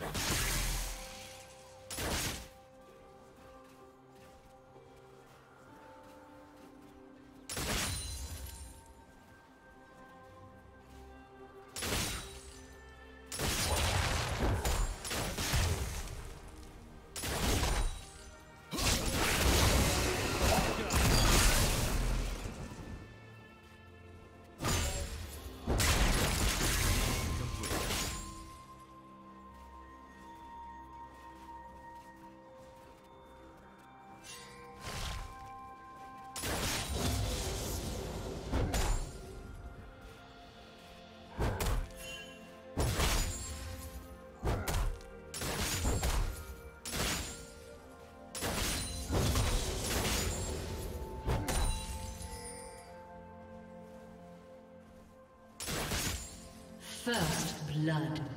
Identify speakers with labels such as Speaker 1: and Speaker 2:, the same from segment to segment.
Speaker 1: Yeah. First blood.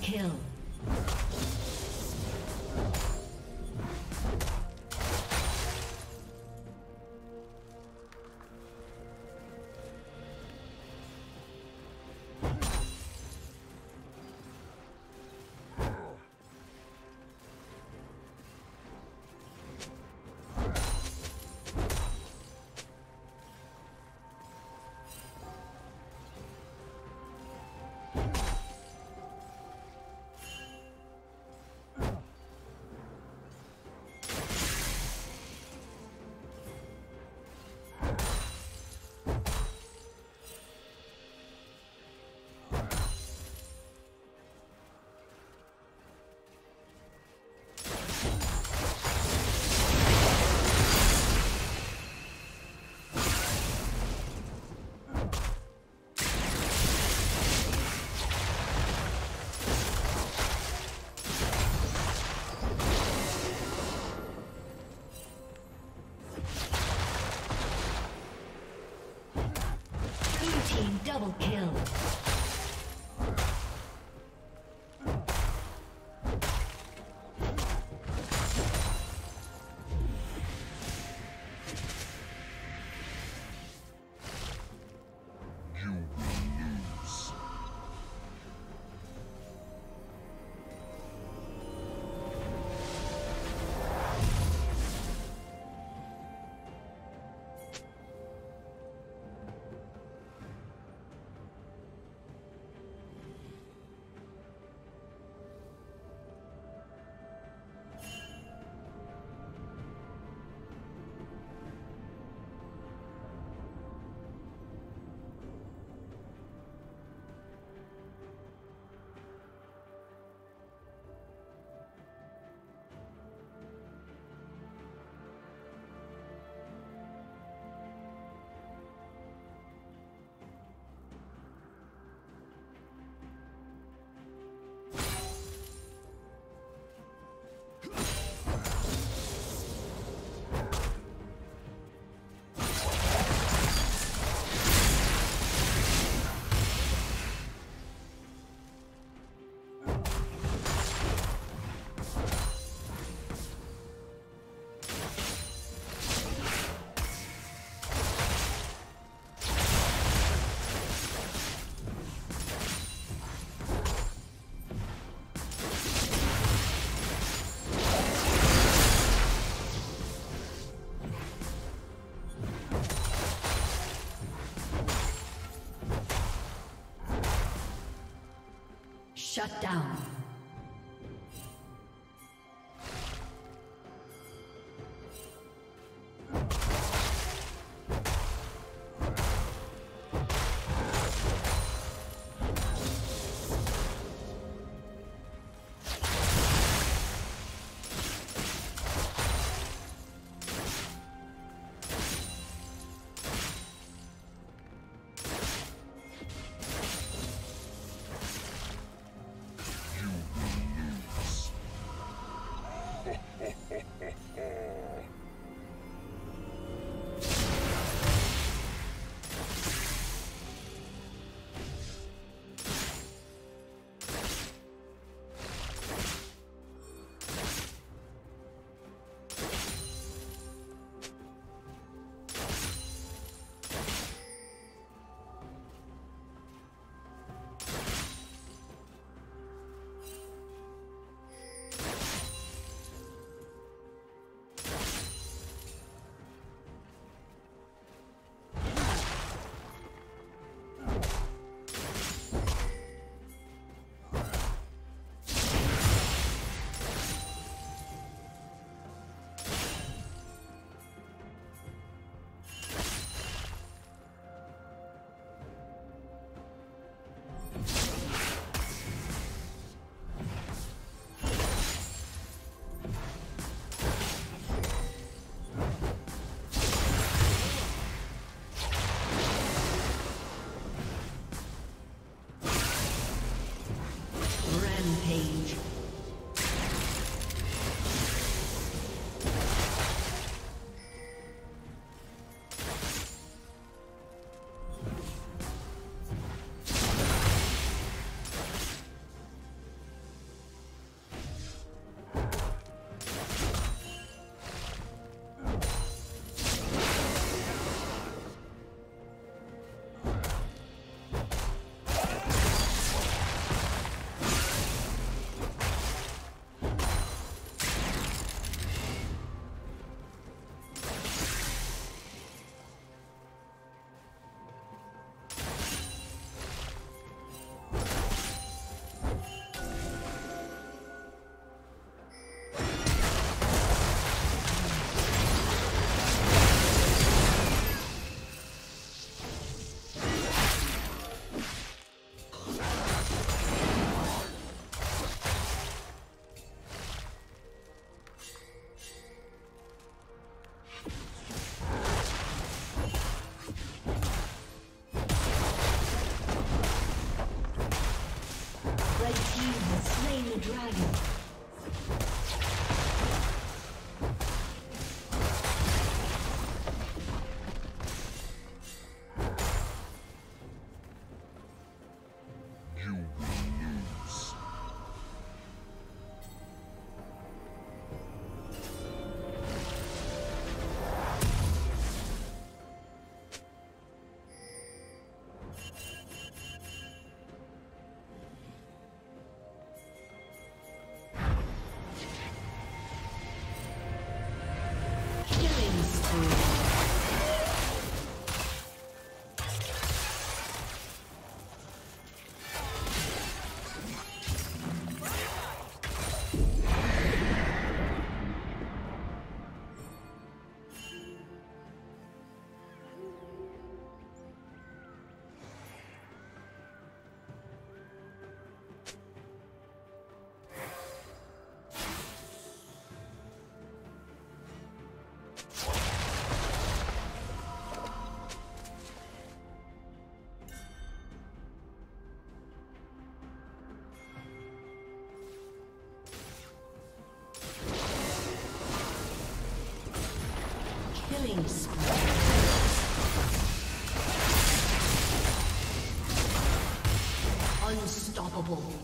Speaker 1: Kill. Double kill. Shut down. Unstoppable.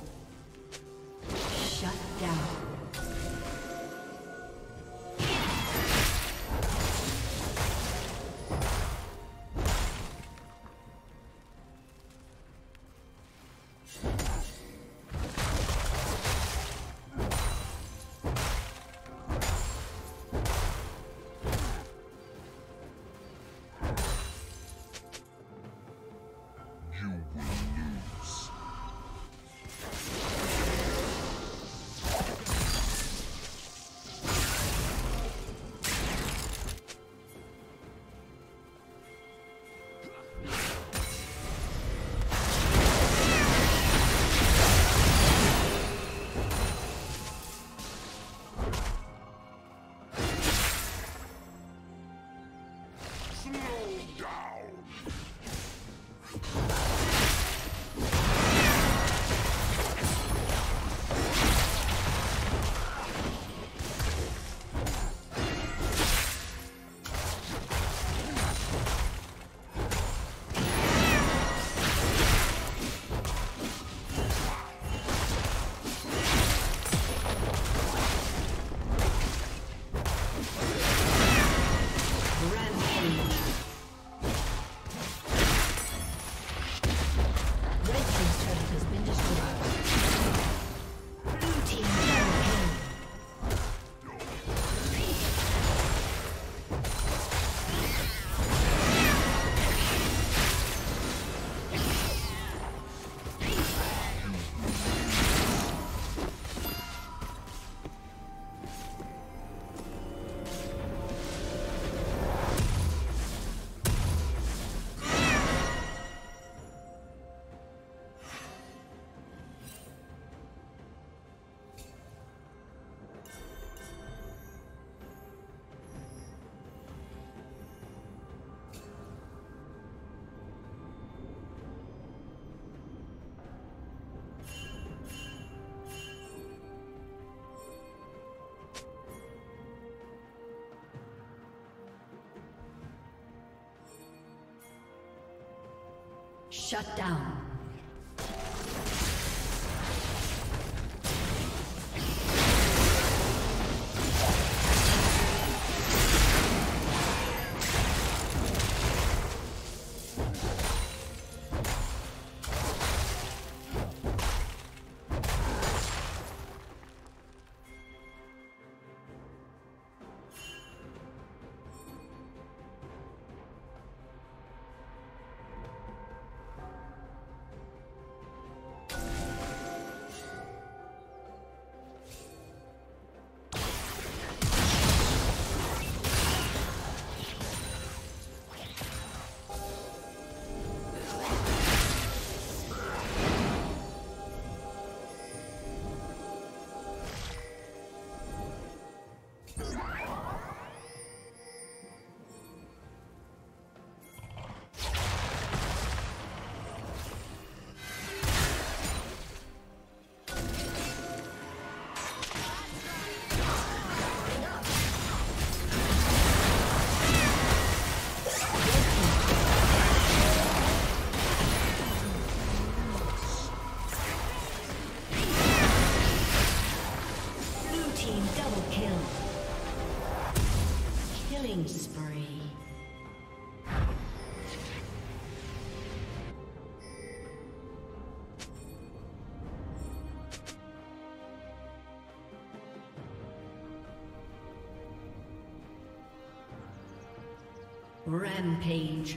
Speaker 1: Shut down. Rampage.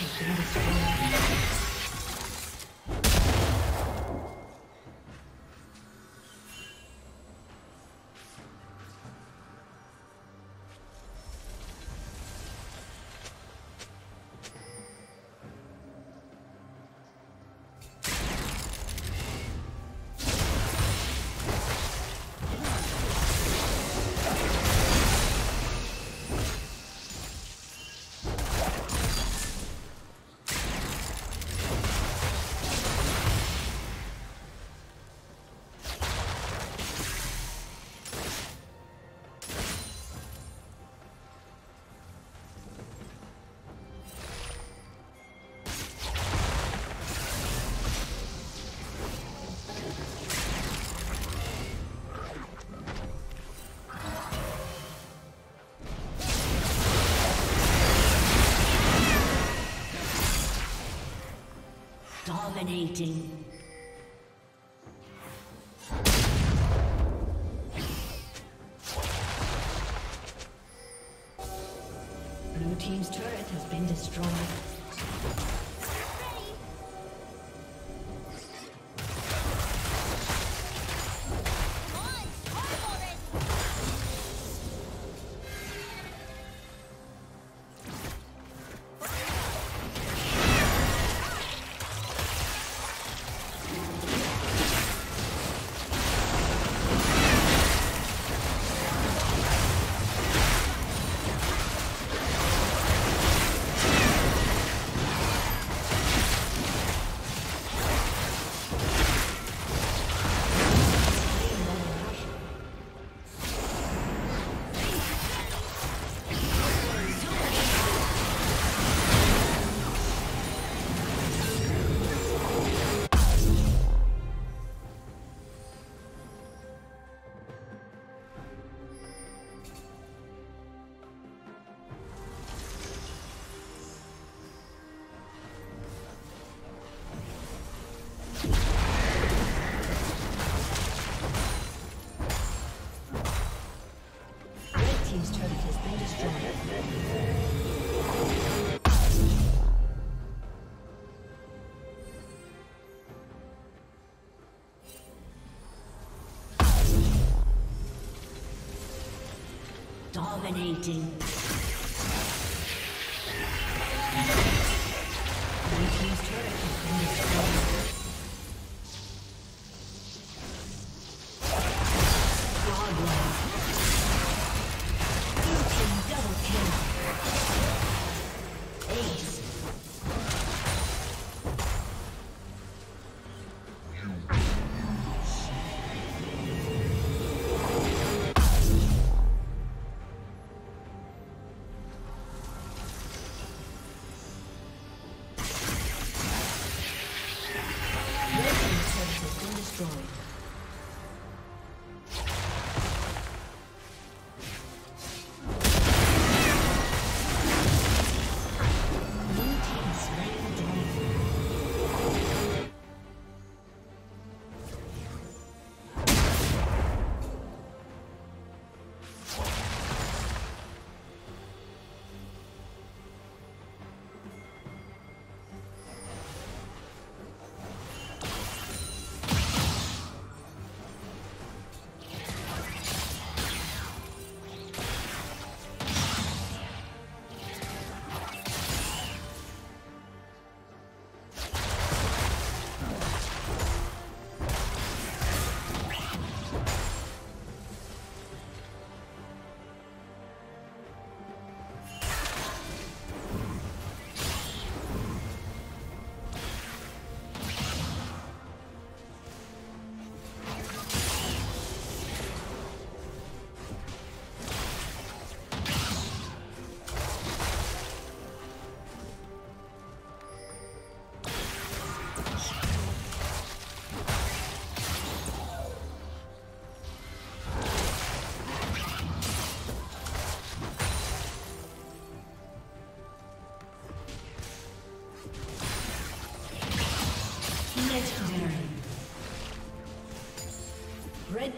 Speaker 1: はい、いいですね。Dominating.
Speaker 2: Dominating.